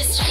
Just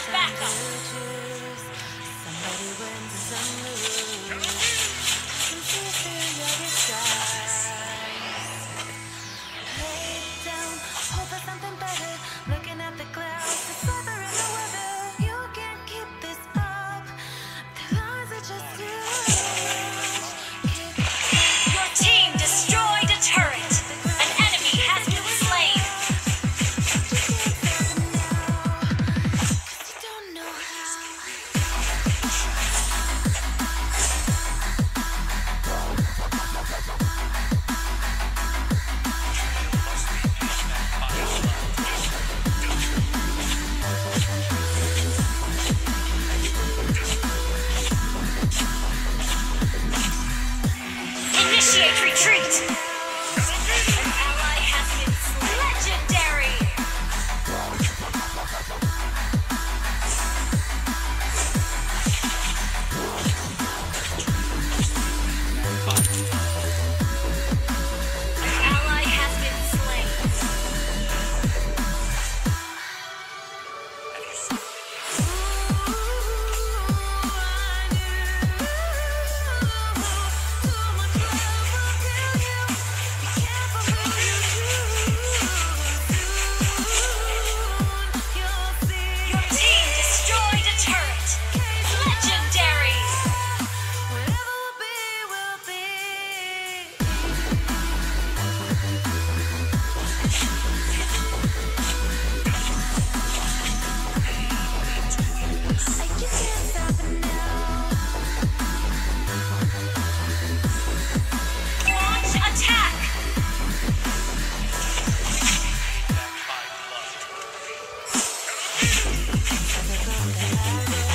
backup. Thank you.